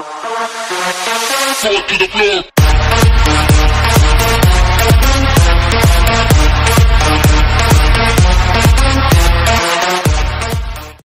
Four to the floor.